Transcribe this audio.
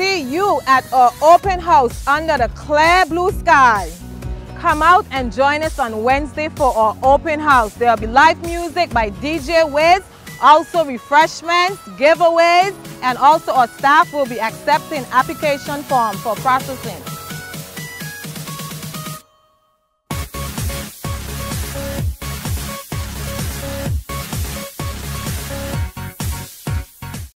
see you at our open house under the clear blue sky. Come out and join us on Wednesday for our open house. There will be live music by DJ Wiz, also refreshments, giveaways, and also our staff will be accepting application form for processing.